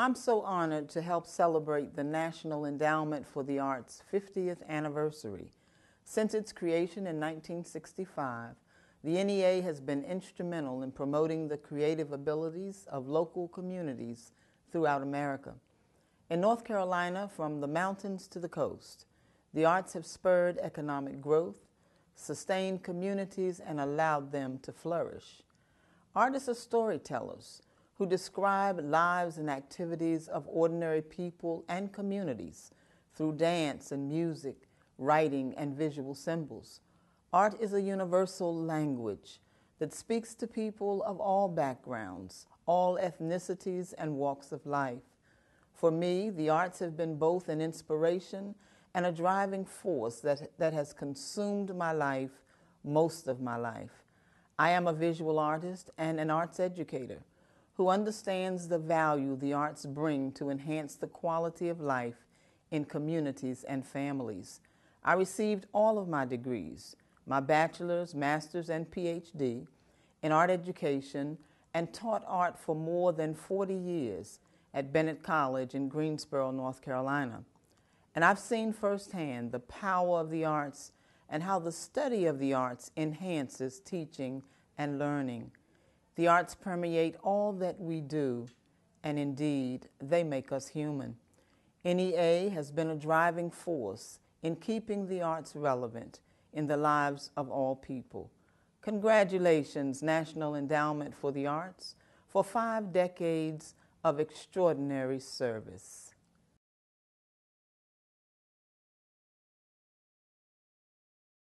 I'm so honored to help celebrate the National Endowment for the Arts 50th anniversary. Since its creation in 1965, the NEA has been instrumental in promoting the creative abilities of local communities throughout America. In North Carolina, from the mountains to the coast, the arts have spurred economic growth, sustained communities, and allowed them to flourish. Artists are storytellers who describe lives and activities of ordinary people and communities through dance and music, writing, and visual symbols. Art is a universal language that speaks to people of all backgrounds, all ethnicities, and walks of life. For me, the arts have been both an inspiration and a driving force that, that has consumed my life most of my life. I am a visual artist and an arts educator who understands the value the arts bring to enhance the quality of life in communities and families. I received all of my degrees, my bachelor's, master's, and PhD in art education and taught art for more than 40 years at Bennett College in Greensboro, North Carolina. And I've seen firsthand the power of the arts and how the study of the arts enhances teaching and learning. The arts permeate all that we do, and indeed, they make us human. NEA has been a driving force in keeping the arts relevant in the lives of all people. Congratulations, National Endowment for the Arts, for five decades of extraordinary service.